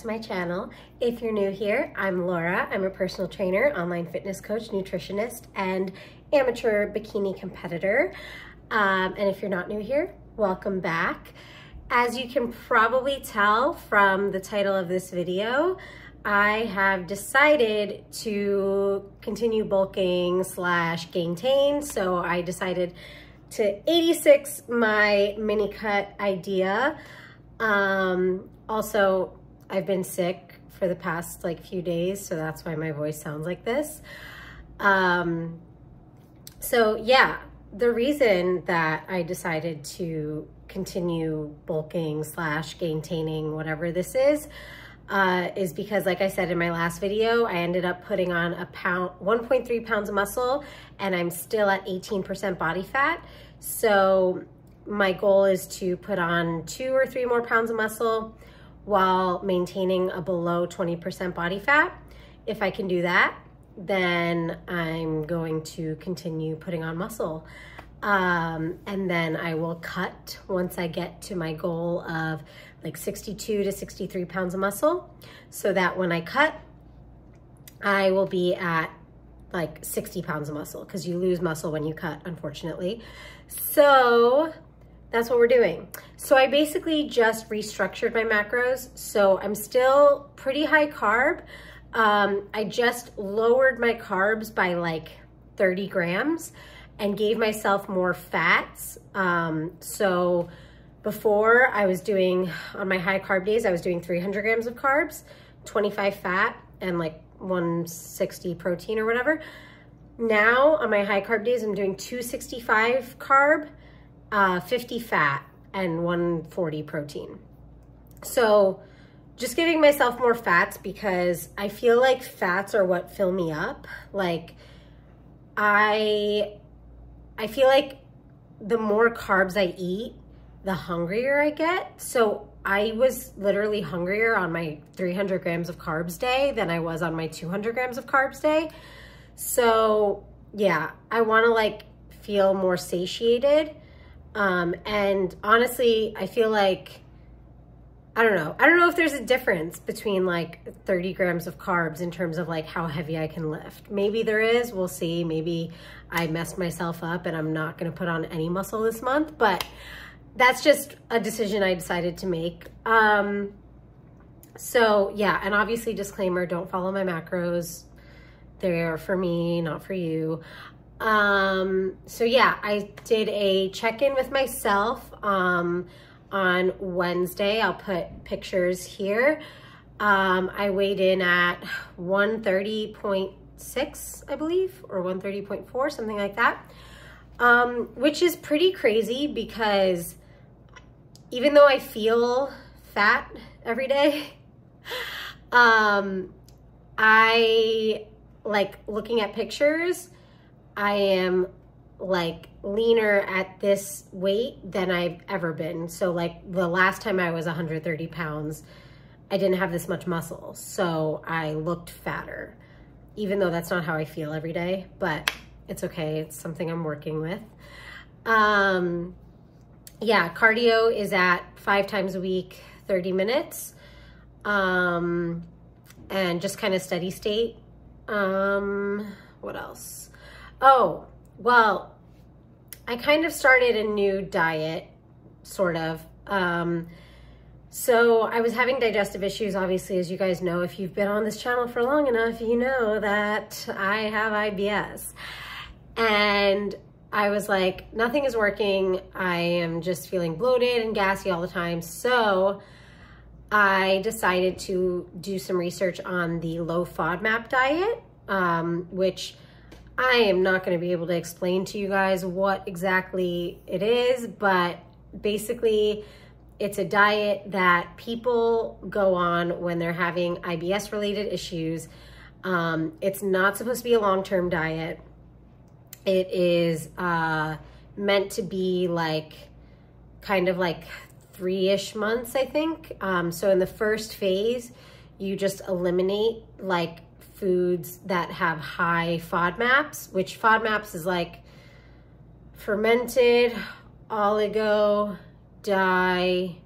to my channel. If you're new here, I'm Laura. I'm a personal trainer, online fitness coach, nutritionist, and amateur bikini competitor. Um, and if you're not new here, welcome back. As you can probably tell from the title of this video, I have decided to continue bulking slash gain. So I decided to 86 my mini cut idea. Um, also, I've been sick for the past like few days, so that's why my voice sounds like this. Um, so yeah, the reason that I decided to continue bulking slash gaintaining, whatever this is, uh, is because like I said in my last video, I ended up putting on a pound, 1.3 pounds of muscle and I'm still at 18% body fat. So my goal is to put on two or three more pounds of muscle while maintaining a below 20% body fat. If I can do that, then I'm going to continue putting on muscle. Um, and then I will cut once I get to my goal of like 62 to 63 pounds of muscle so that when I cut, I will be at like 60 pounds of muscle because you lose muscle when you cut, unfortunately. So that's what we're doing. So I basically just restructured my macros. So I'm still pretty high carb. Um, I just lowered my carbs by like 30 grams and gave myself more fats. Um, so before I was doing, on my high carb days, I was doing 300 grams of carbs, 25 fat, and like 160 protein or whatever. Now on my high carb days, I'm doing 265 carb, uh, 50 fat, and 140 protein. So just giving myself more fats because I feel like fats are what fill me up. Like I, I feel like the more carbs I eat, the hungrier I get. So I was literally hungrier on my 300 grams of carbs day than I was on my 200 grams of carbs day. So yeah, I want to like feel more satiated. Um, and honestly, I feel like, I don't know. I don't know if there's a difference between like 30 grams of carbs in terms of like how heavy I can lift. Maybe there is, we'll see. Maybe I messed myself up and I'm not to put on any muscle this month, but that's just a decision I decided to make. Um, so yeah, and obviously disclaimer, don't follow my macros. They're for me, not for you. Um, so yeah, I did a check-in with myself um, on Wednesday. I'll put pictures here. Um, I weighed in at 130.6, I believe, or 130.4, something like that. Um, which is pretty crazy because even though I feel fat every day, um, I like looking at pictures, I am like leaner at this weight than I've ever been. So like the last time I was 130 pounds, I didn't have this much muscle. So I looked fatter, even though that's not how I feel every day, but it's okay. It's something I'm working with. Um, yeah, cardio is at five times a week, 30 minutes. Um, and just kind of steady state. Um, what else? Oh, well, I kind of started a new diet, sort of. Um, so I was having digestive issues, obviously, as you guys know. If you've been on this channel for long enough, you know that I have IBS. And I was like, nothing is working. I am just feeling bloated and gassy all the time. So I decided to do some research on the low FODMAP diet, um, which I am not going to be able to explain to you guys what exactly it is, but basically it's a diet that people go on when they're having IBS related issues. Um, it's not supposed to be a long-term diet. It is uh, meant to be like kind of like three-ish months, I think. Um, so in the first phase, you just eliminate like foods that have high FODMAPs, which FODMAPs is like fermented oligo di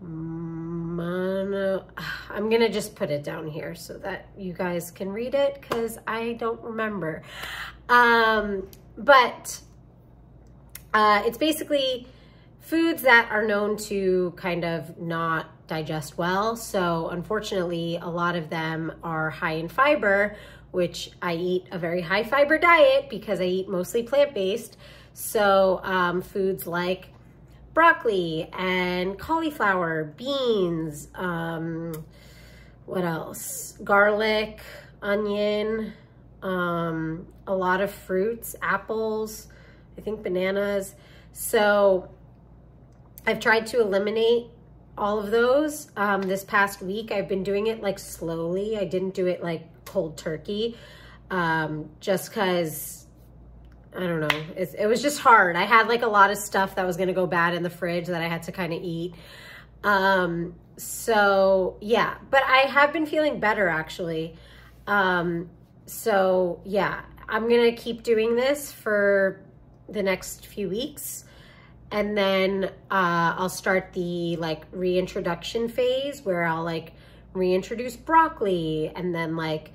don't. I'm going to just put it down here so that you guys can read it because I don't remember. Um, but uh, it's basically foods that are known to kind of not digest well. So unfortunately, a lot of them are high in fiber, which I eat a very high fiber diet because I eat mostly plant-based. So um, foods like broccoli and cauliflower, beans, um, what else? Garlic, onion, um, a lot of fruits, apples, I think bananas. So I've tried to eliminate all of those. Um, this past week, I've been doing it like slowly. I didn't do it like cold turkey um, just because I don't know. It's, it was just hard. I had like a lot of stuff that was going to go bad in the fridge that I had to kind of eat. Um, so yeah, but I have been feeling better actually. Um, so yeah, I'm going to keep doing this for the next few weeks. And then uh, I'll start the like reintroduction phase where I'll like reintroduce broccoli and then like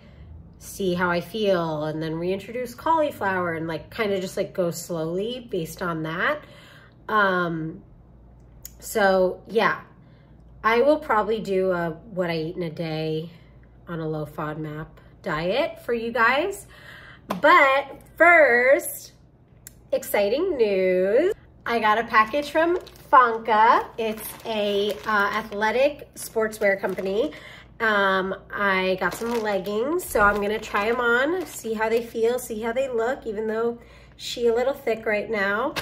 see how I feel and then reintroduce cauliflower and like kind of just like go slowly based on that. Um, so yeah, I will probably do a what I eat in a day on a low FODMAP diet for you guys. But first, exciting news. I got a package from Fanka. It's a uh, athletic sportswear company. Um, I got some leggings, so I'm gonna try them on, see how they feel, see how they look, even though she a little thick right now.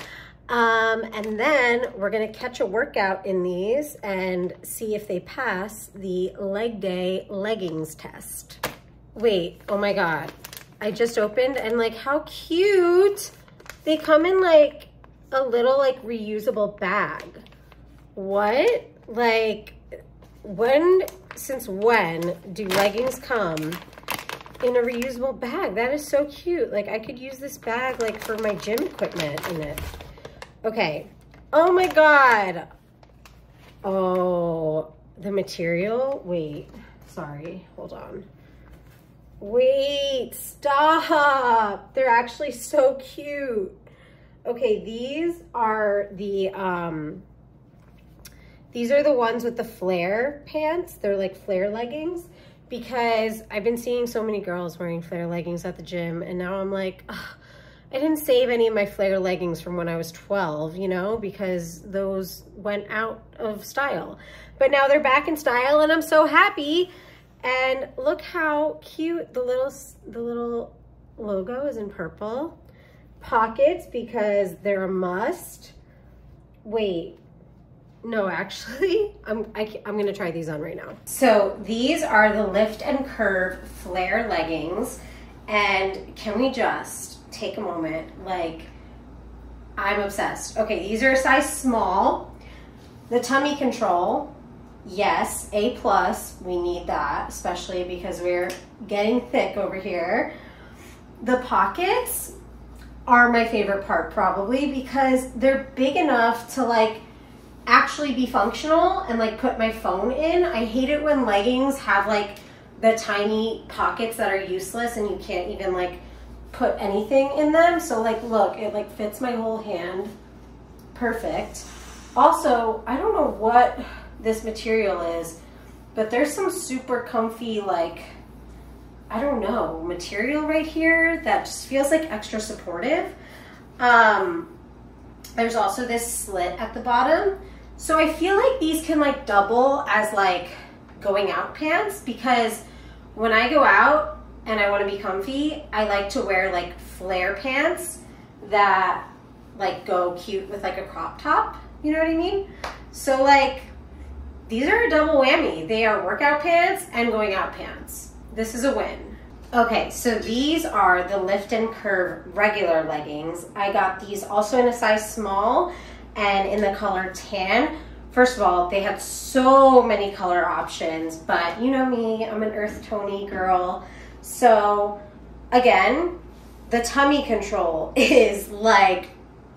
Um, and then we're gonna catch a workout in these and see if they pass the leg day leggings test. Wait, oh my God. I just opened and like how cute. They come in like a little like reusable bag. What? Like when, since when do leggings come in a reusable bag? That is so cute. Like I could use this bag like for my gym equipment in it. Okay. Oh my God. Oh, the material. Wait, sorry, hold on. Wait, stop. They're actually so cute. Okay, these are the, um, these are the ones with the flare pants. They're like flare leggings because I've been seeing so many girls wearing flare leggings at the gym and now I'm like, I didn't save any of my flare leggings from when I was 12, you know, because those went out of style. But now they're back in style and I'm so happy. And look how cute the little, the little logo is in purple pockets because they're a must. Wait, no, actually, I'm, I, am i am gonna try these on right now. So these are the Lift and Curve Flare leggings. And can we just take a moment? Like, I'm obsessed. Okay, these are a size small. The tummy control, yes, A plus, we need that, especially because we're getting thick over here. The pockets, are my favorite part probably because they're big enough to like actually be functional and like put my phone in. I hate it when leggings have like the tiny pockets that are useless and you can't even like put anything in them. So like look, it like fits my whole hand. Perfect. Also, I don't know what this material is, but there's some super comfy like I don't know, material right here that just feels like extra supportive. Um, there's also this slit at the bottom. So I feel like these can like double as like going out pants because when I go out and I want to be comfy, I like to wear like flare pants that like go cute with like a crop top. You know what I mean? So like these are a double whammy. They are workout pants and going out pants. This is a win. Okay, so these are the Lift and Curve regular leggings. I got these also in a size small and in the color tan. First of all, they had so many color options, but you know me, I'm an earth tony girl. So again, the tummy control is like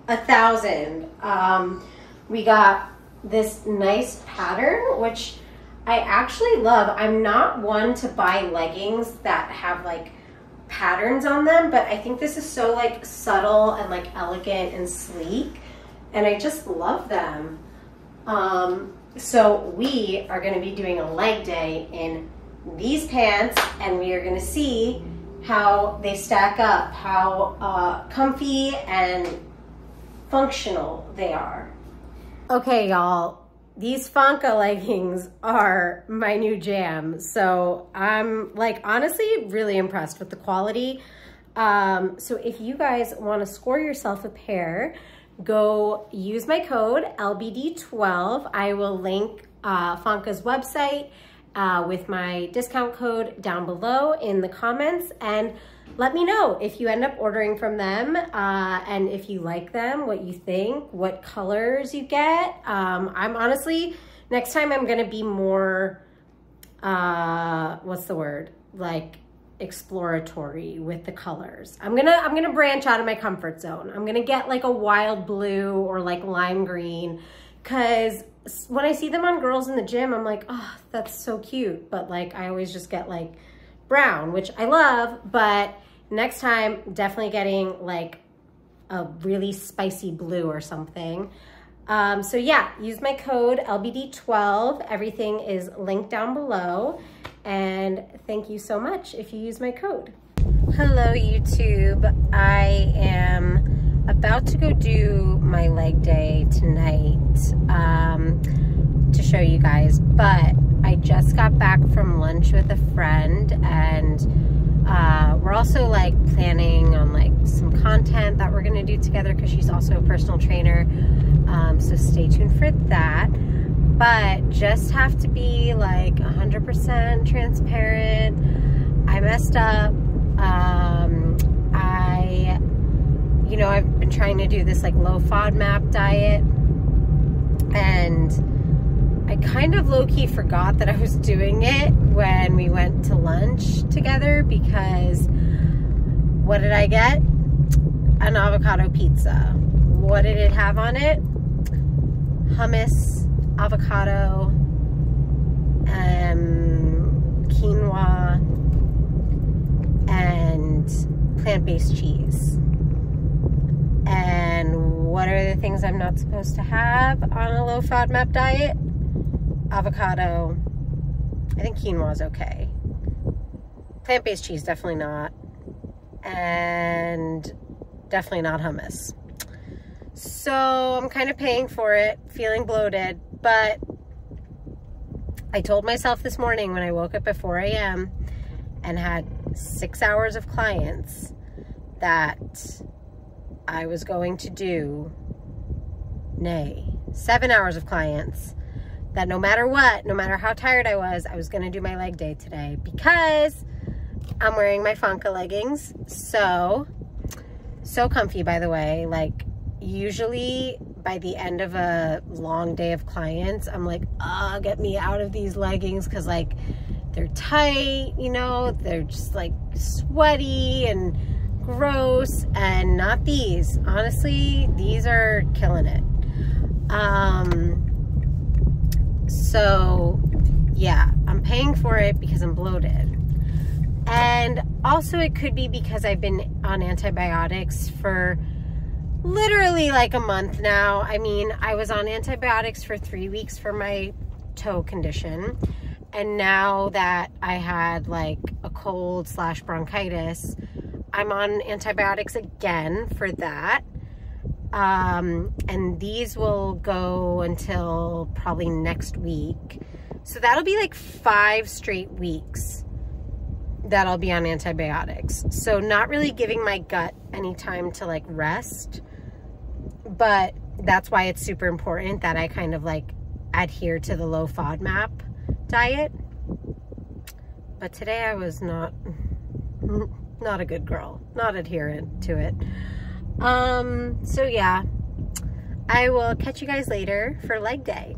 a thousand. Um, we got this nice pattern, which I actually love, I'm not one to buy leggings that have like patterns on them, but I think this is so like subtle and like elegant and sleek. And I just love them. Um, so we are gonna be doing a leg day in these pants and we are gonna see how they stack up, how uh, comfy and functional they are. Okay, y'all, these Fanka leggings are my new jam. So I'm like honestly really impressed with the quality. Um, so if you guys want to score yourself a pair, go use my code LBD12. I will link uh, Fanka's website uh, with my discount code down below in the comments and let me know if you end up ordering from them uh, and if you like them, what you think, what colors you get. Um, I'm honestly, next time I'm gonna be more, uh, what's the word? Like exploratory with the colors. I'm gonna, I'm gonna branch out of my comfort zone. I'm gonna get like a wild blue or like lime green because when I see them on girls in the gym, I'm like, oh, that's so cute. But like, I always just get like brown, which I love, but next time, definitely getting like a really spicy blue or something. Um, so yeah, use my code LBD12. Everything is linked down below. And thank you so much if you use my code. Hello, YouTube. I am about to go do my leg day tonight um, to show you guys, but I just got back from lunch with a friend and uh, we're also like planning on like some content that we're gonna do together because she's also a personal trainer. Um, so stay tuned for that. But just have to be like 100% transparent. I messed up. Um, you know, I've been trying to do this like low FODMAP diet and I kind of low-key forgot that I was doing it when we went to lunch together because what did I get? An avocado pizza. What did it have on it? Hummus, avocado, um, quinoa, and plant-based cheese. And what are the things I'm not supposed to have on a low FODMAP diet? avocado. I think quinoa is okay. Plant-based cheese, definitely not. And definitely not hummus. So I'm kind of paying for it, feeling bloated, but I told myself this morning when I woke up at 4 a.m. and had six hours of clients that I was going to do, nay, seven hours of clients that no matter what, no matter how tired I was, I was gonna do my leg day today because I'm wearing my Fanka leggings. So, so comfy by the way. Like usually by the end of a long day of clients, I'm like, oh, get me out of these leggings because like they're tight, you know, they're just like sweaty and gross and not these. Honestly, these are killing it. Um, so yeah, I'm paying for it because I'm bloated. And also it could be because I've been on antibiotics for literally like a month now. I mean, I was on antibiotics for three weeks for my toe condition. And now that I had like a cold slash bronchitis, I'm on antibiotics again for that. Um, and these will go until probably next week. So that'll be like five straight weeks that I'll be on antibiotics. So not really giving my gut any time to like rest, but that's why it's super important that I kind of like adhere to the low FODMAP diet. But today I was not, not a good girl, not adherent to it. Um, so yeah, I will catch you guys later for leg day.